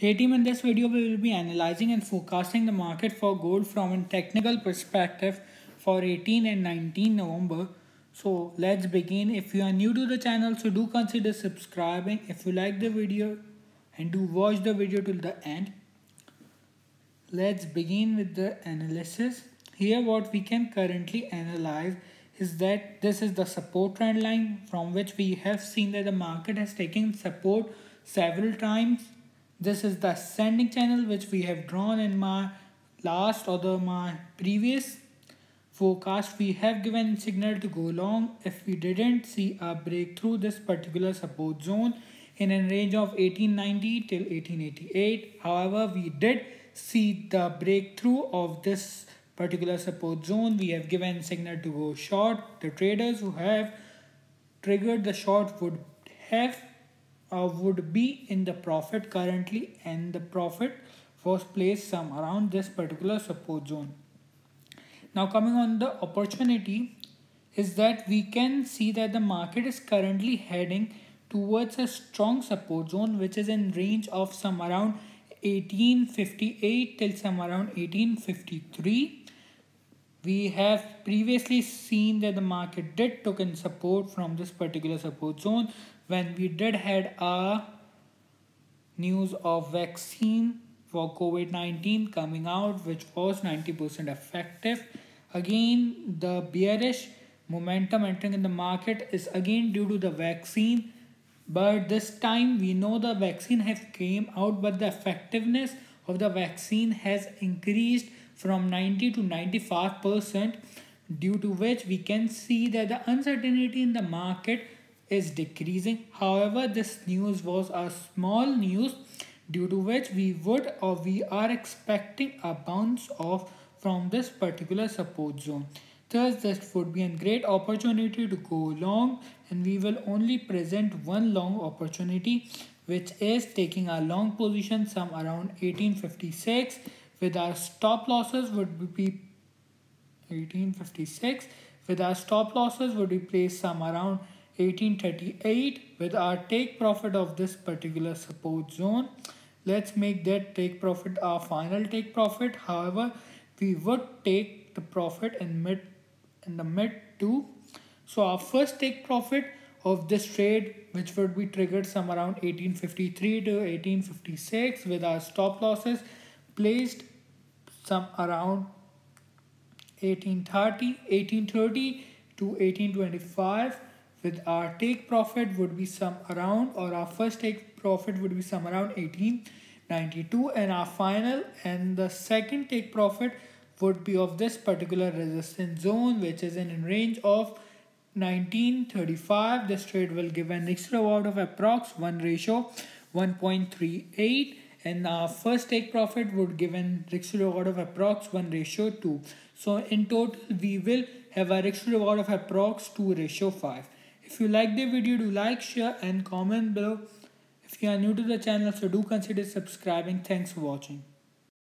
Hey team, in this video we will be analyzing and forecasting the market for gold from a technical perspective for 18 and 19 November. So let's begin. If you are new to the channel, so do consider subscribing. If you like the video and do watch the video till the end. Let's begin with the analysis. Here what we can currently analyze is that this is the support trend line from which we have seen that the market has taken support several times this is the ascending channel which we have drawn in my last or the my previous forecast. We have given signal to go long. If we didn't see a breakthrough this particular support zone in a range of 1890 till 1888 however we did see the breakthrough of this particular support zone. We have given signal to go short. The traders who have triggered the short would have uh, would be in the profit currently and the profit was placed some around this particular support zone. Now coming on the opportunity is that we can see that the market is currently heading towards a strong support zone which is in range of some around 1858 till some around 1853 we have previously seen that the market did took in support from this particular support zone when we did had a news of vaccine for COVID-19 coming out which was 90% effective. Again, the bearish momentum entering in the market is again due to the vaccine but this time we know the vaccine have came out but the effectiveness of the vaccine has increased from 90 to 95 percent due to which we can see that the uncertainty in the market is decreasing. However, this news was a small news due to which we would or we are expecting a bounce off from this particular support zone. Thus, this would be a great opportunity to go long and we will only present one long opportunity which is taking a long position some around 1856 with our stop losses would be 1856 with our stop losses would be placed some around 1838 with our take profit of this particular support zone. Let's make that take profit our final take profit. However we would take the profit in mid in the mid two. So our first take profit of this trade which would be triggered some around 1853 to 1856 with our stop losses placed some around 1830 1830 to 1825 with our take profit would be some around or our first take profit would be some around 1892 and our final and the second take profit would be of this particular resistance zone which is in range of 1935 this trade will give an extra reward of approx 1 ratio 1.38 and our first take profit would give an extra reward of approx 1 ratio 2 so in total we will have a extra reward of approx 2 ratio 5 if you like the video, do like, share and comment below. If you are new to the channel, so do consider subscribing. Thanks for watching.